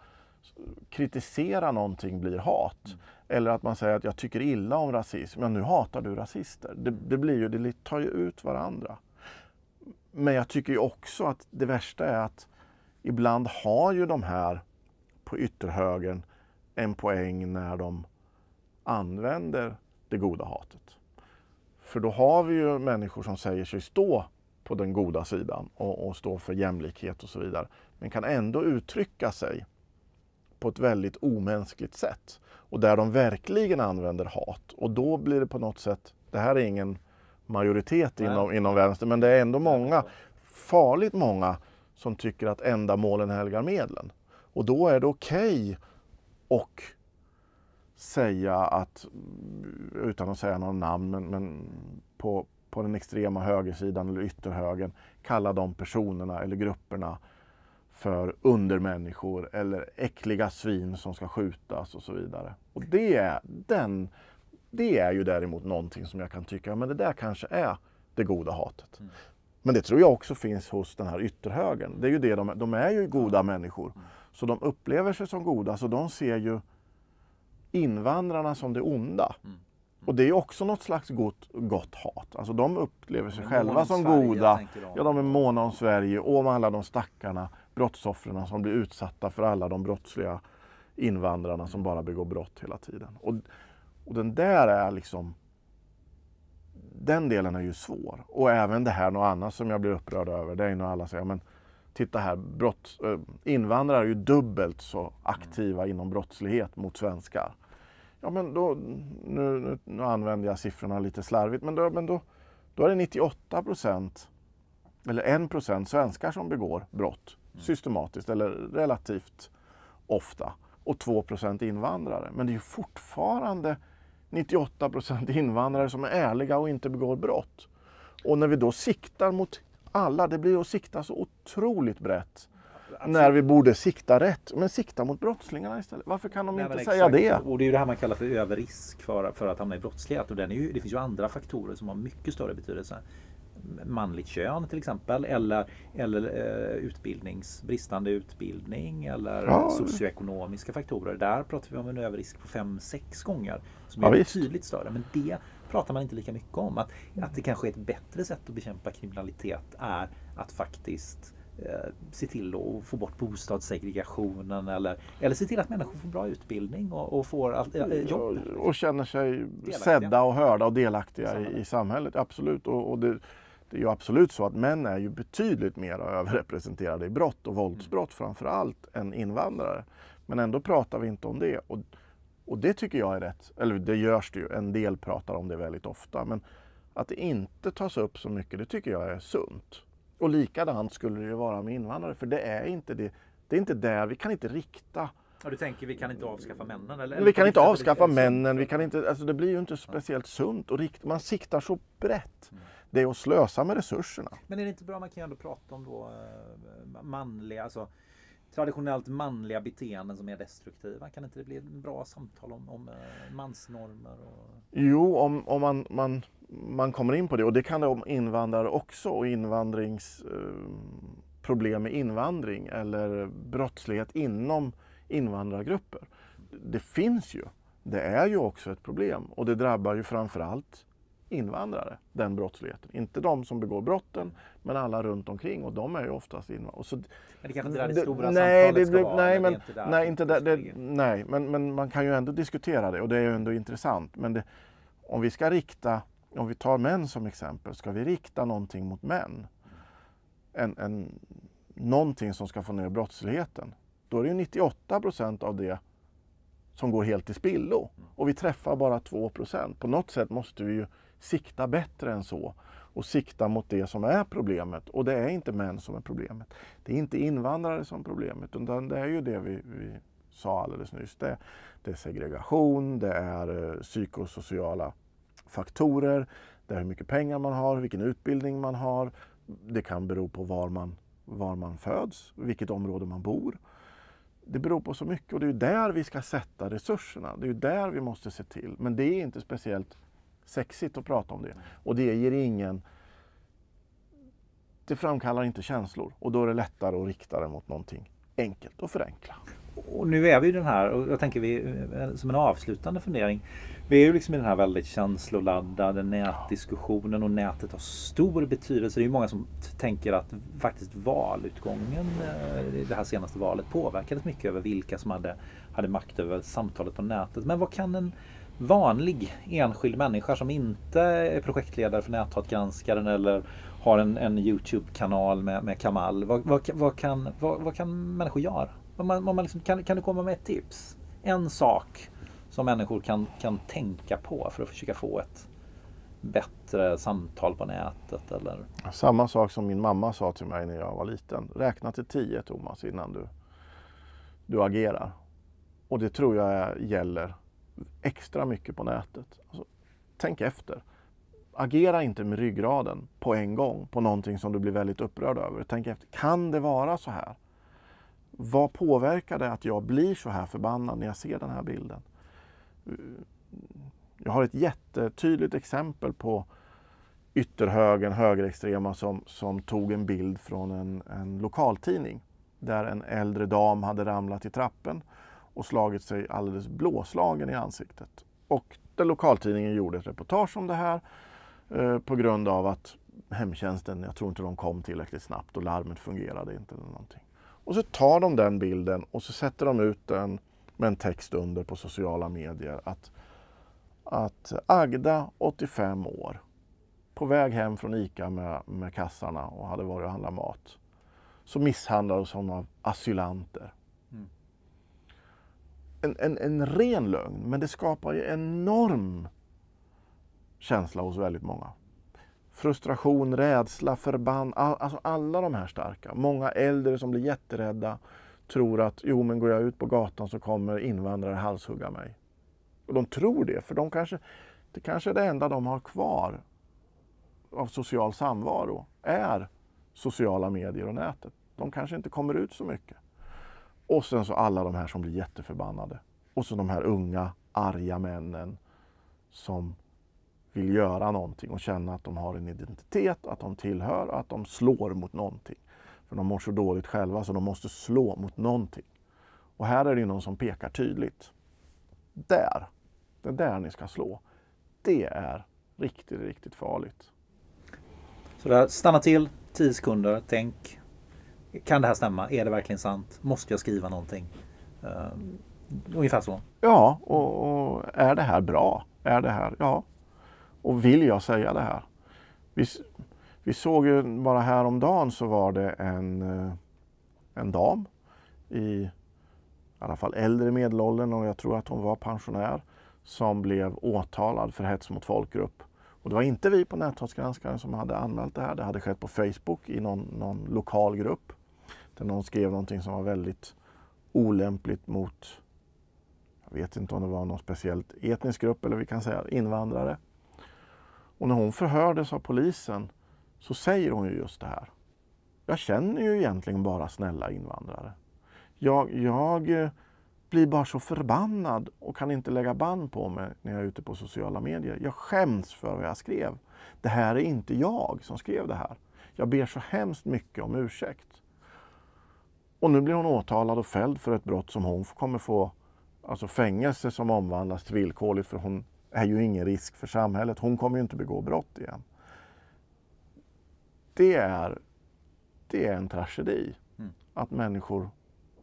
kritisera någonting blir hat. Mm. Eller att man säger att jag tycker illa om rasism. Men nu hatar du rasister. Det, det, blir ju, det tar ju ut varandra. Men jag tycker ju också att det värsta är att ibland har ju de här på ytterhögern en poäng när de använder det goda hatet. För då har vi ju människor som säger sig stå på den goda sidan och, och stå för jämlikhet och så vidare. Men kan ändå uttrycka sig på ett väldigt omänskligt sätt. Och där de verkligen använder hat. Och då blir det på något sätt, det här är ingen majoritet inom, inom vänster, men det är ändå många, farligt många som tycker att ändamålen helgar medlen. Och då är det okej okay att säga att, utan att säga några namn, men, men på, på den extrema högersidan eller ytterhögern, kalla de personerna eller grupperna för undermänniskor eller äckliga svin som ska skjutas och så vidare. Och det är, den, det är ju däremot någonting som jag kan tycka, men det där kanske är det goda hatet. Mm. Men det tror jag också finns hos den här ytterhögern. Det är ju det de, de är ju goda människor. Så de upplever sig som goda, så de ser ju invandrarna som det onda. Mm. Och det är också något slags gott, gott hat. Alltså de upplever sig själva som Sverige, goda. Ja, de är måna om Sverige och om alla de stackarna, brottsoffren som blir utsatta för alla de brottsliga invandrarna som bara begår brott hela tiden. Och, och den där är liksom den delen är ju svår. Och även det här, något annat som jag blir upprörd över, det är när alla säger men titta här, brott, eh, invandrare är ju dubbelt så aktiva inom brottslighet mot svenskar. ja men då, nu, nu, nu använder jag siffrorna lite slarvigt, men då, men då, då är det 98 procent eller 1 procent svenskar som begår brott mm. systematiskt eller relativt ofta och 2 procent invandrare. Men det är ju fortfarande 98 procent invandrare som är ärliga och inte begår brott. Och när vi då siktar mot alla, det blir att sikta så otroligt brett. Absolut. När vi borde sikta rätt. Men sikta mot brottslingarna istället. Varför kan de Nej, inte säga det? Och det är ju det här man kallar för överrisk för, för att hamna i brottslighet. Och den är ju, det finns ju andra faktorer som har mycket större betydelse manligt kön till exempel eller, eller eh, utbildnings, bristande utbildning eller ja. socioekonomiska faktorer. Där pratar vi om en överrisk på 5-6 gånger som är ja, betydligt större. Men det pratar man inte lika mycket om. Att, att det kanske är ett bättre sätt att bekämpa kriminalitet är att faktiskt eh, se till att få bort bostadssegregationen eller, eller se till att människor får bra utbildning och, och får all, äh, jobb. Och känner sig delaktiga. sedda och hörda och delaktiga i, i samhället. Absolut. Och, och det, det är ju absolut så att män är ju betydligt mer överrepresenterade i brott och våldsbrott mm. framför allt än invandrare. Men ändå pratar vi inte om det. Och, och det tycker jag är rätt. Eller det görs det ju. En del pratar om det väldigt ofta. Men att det inte tas upp så mycket, det tycker jag är sunt. Och likadant skulle det ju vara med invandrare. För det är inte det. Det är inte där. Vi kan inte rikta Ja, du tänker vi kan inte avskaffa männen? Eller? Vi kan inte avskaffa männen. Vi kan inte, alltså det blir ju inte speciellt sunt. Och rikt, man siktar så brett. Mm det är att slösa med resurserna. Men är det inte bra, man kan ju ändå prata om då eh, manliga, alltså traditionellt manliga beteenden som är destruktiva. Kan inte det bli ett bra samtal om, om eh, mansnormer? Och... Jo, om, om man, man, man kommer in på det och det kan det om invandrare också och invandringsproblem eh, med invandring eller brottslighet inom invandrargrupper. Det finns ju. Det är ju också ett problem och det drabbar ju framförallt invandrare, den brottsligheten. Inte de som begår brotten, men alla runt omkring och de är ju oftast invandrare. Så, men det är kanske inte där det stora nej, samtalet ska vara? Nej, men, inte nej, inte där, det, nej men, men man kan ju ändå diskutera det och det är ju ändå intressant. Men det, om vi ska rikta, om vi tar män som exempel, ska vi rikta någonting mot män, en, en, någonting som ska få ner brottsligheten, då är det ju 98 procent av det som går helt i spillo. Och vi träffar bara 2 procent. På något sätt måste vi ju sikta bättre än så och sikta mot det som är problemet. Och det är inte män som är problemet. Det är inte invandrare som är problemet, utan det är ju det vi, vi sa alldeles nyss. Det, det är segregation, det är eh, psykosociala faktorer, det är hur mycket pengar man har, vilken utbildning man har. Det kan bero på var man, var man föds, vilket område man bor. Det beror på så mycket och det är där vi ska sätta resurserna. Det är där vi måste se till. Men det är inte speciellt sexigt att prata om det. Och det ger ingen... Det framkallar inte känslor och då är det lättare att rikta det mot någonting enkelt och förenkla. Och nu är vi i den här, och jag tänker vi eh, som en avslutande fundering. Vi är ju liksom i den här väldigt känsloladdade nätdiskussionen och nätet har stor betydelse. Det är många som tänker att faktiskt valutgången eh, i det här senaste valet påverkades mycket över vilka som hade, hade makt över samtalet på nätet. Men vad kan en vanlig enskild människa som inte är projektledare för Näthatgranskaren eller har en, en Youtube-kanal med, med Kamal. Vad, vad, vad, kan, vad, vad kan människor göra? Man, man liksom, kan, kan du komma med ett tips? En sak som människor kan, kan tänka på för att försöka få ett bättre samtal på nätet? Eller? Samma sak som min mamma sa till mig när jag var liten. Räkna till tio Thomas innan du, du agerar. Och det tror jag gäller extra mycket på nätet. Alltså, tänk efter. Agera inte med ryggraden på en gång på någonting som du blir väldigt upprörd över. Tänk efter. Kan det vara så här? Vad påverkar det att jag blir så här förbannad när jag ser den här bilden? Jag har ett jättetydligt exempel på ytterhögern, högerextrema som, som tog en bild från en, en lokaltidning där en äldre dam hade ramlat i trappen och slagit sig alldeles blåslagen i ansiktet. Och den lokaltidningen gjorde ett reportage om det här eh, på grund av att hemtjänsten, jag tror inte de kom tillräckligt snabbt och larmet fungerade inte. Eller någonting. Och så tar de den bilden och så sätter de ut den med en text under på sociala medier att, att Agda, 85 år, på väg hem från ICA med, med kassarna och hade varit och handlat mat, så misshandlades hon av asylanter en, en, en ren lögn, men det skapar ju enorm känsla hos väldigt många. Frustration, rädsla, förband, all, alltså alla de här starka. Många äldre som blir jätterädda tror att jo, men går jag ut på gatan så kommer invandrare halshugga mig. Och de tror det, för de kanske, det kanske är det enda de har kvar av social samvaro är sociala medier och nätet. De kanske inte kommer ut så mycket. Och sen så alla de här som blir jätteförbannade. Och så de här unga, arga männen som vill göra någonting och känna att de har en identitet, att de tillhör och att de slår mot någonting. För de mår så dåligt själva så de måste slå mot någonting. Och här är det någon som pekar tydligt. Där, det är där ni ska slå. Det är riktigt, riktigt farligt. Så där, stanna till, 10 sekunder, tänk. Kan det här stämma? Är det verkligen sant? Måste jag skriva någonting? Uh, ungefär så. Ja, och, och, är det här bra? Är det här, ja. Och vill jag säga det här? Vi, vi såg ju bara häromdagen så var det en, eh, en dam i i alla fall äldre medelåldern och jag tror att hon var pensionär som blev åtalad för hets mot folkgrupp. Och det var inte vi på Näthatsgranskaren som hade anmält det här. Det hade skett på Facebook i någon, någon lokal grupp. Där någon skrev någonting som var väldigt olämpligt mot, jag vet inte om det var någon speciellt etnisk grupp eller vi kan säga invandrare. Och när hon förhördes av polisen så säger hon ju just det här. Jag känner ju egentligen bara snälla invandrare. Jag, jag eh, blir bara så förbannad och kan inte lägga band på mig när jag är ute på sociala medier. Jag skäms för vad jag skrev. Det här är inte jag som skrev det här. Jag ber så hemskt mycket om ursäkt. Och nu blir hon åtalad och fälld för ett brott som hon kommer få alltså fängelse som omvandlas till villkorligt för hon är ju ingen risk för samhället. Hon kommer ju inte begå brott igen. Det är, det är en tragedi mm. att människor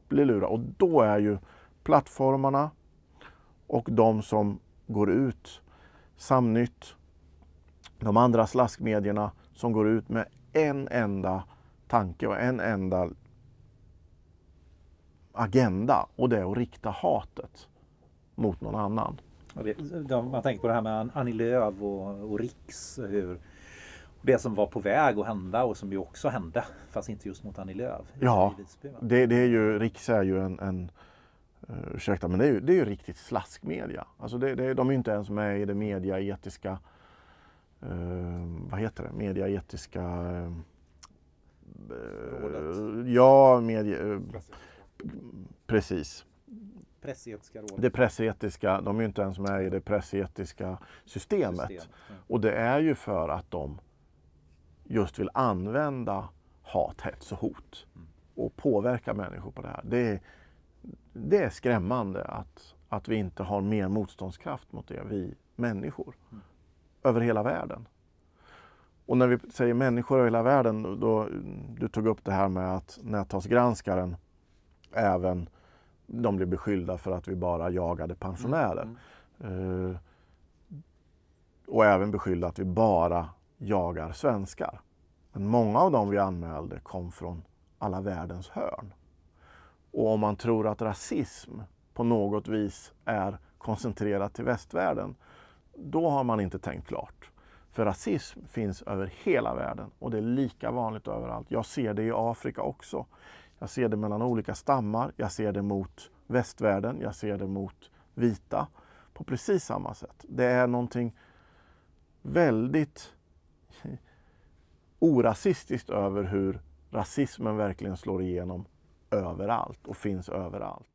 blir lurade. Och då är ju plattformarna och de som går ut, Samnytt, de andra slaskmedierna som går ut med en enda tanke och en enda agenda och det är att rikta hatet mot någon annan. Man tänker på det här med Annie Lööf och, och Riks. Hur, det som var på väg att hända och som ju också hände. Fast inte just mot Annie Lööf. Ja, det, det, är ju, Riks är ju en, en uh, ursäkta men det är ju, det är ju riktigt slaskmedia. Alltså det, det, de är inte ens med i det mediaetiska uh, vad heter det? Mediaetiska uh, Ja, media, precis. Pressetiska rådet. Det pressetiska, de är ju inte ens med i det pressetiska systemet. System. Och det är ju för att de just vill använda hat, hets och hot mm. och påverka människor på det här. Det är, det är skrämmande att, att vi inte har mer motståndskraft mot det, vi människor, mm. över hela världen. Och när vi säger människor över hela världen, då, du tog upp det här med att näthavsgranskaren även de blev beskyllda för att vi bara jagade pensionärer. Mm. Uh, och även beskyllda att vi bara jagar svenskar. Men många av dem vi anmälde kom från alla världens hörn. Och om man tror att rasism på något vis är koncentrerat till västvärlden, då har man inte tänkt klart. För rasism finns över hela världen och det är lika vanligt överallt. Jag ser det i Afrika också. Jag ser det mellan olika stammar, jag ser det mot västvärlden, jag ser det mot vita på precis samma sätt. Det är någonting väldigt orasistiskt över hur rasismen verkligen slår igenom överallt och finns överallt.